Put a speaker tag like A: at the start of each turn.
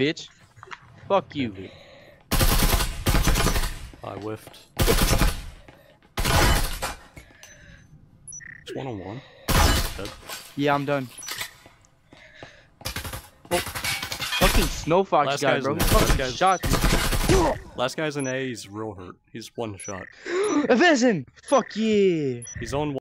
A: bitch. Fuck you.
B: I whiffed. It's one on one. Dead.
A: Yeah, I'm done. Oh, fucking snow fox
B: Last
A: guy, bro.
B: Last
A: fucking
B: guy's-
A: shot.
B: Last guy's an A. He's real hurt. He's one shot.
A: Evasion! Fuck yeah!
B: He's on one.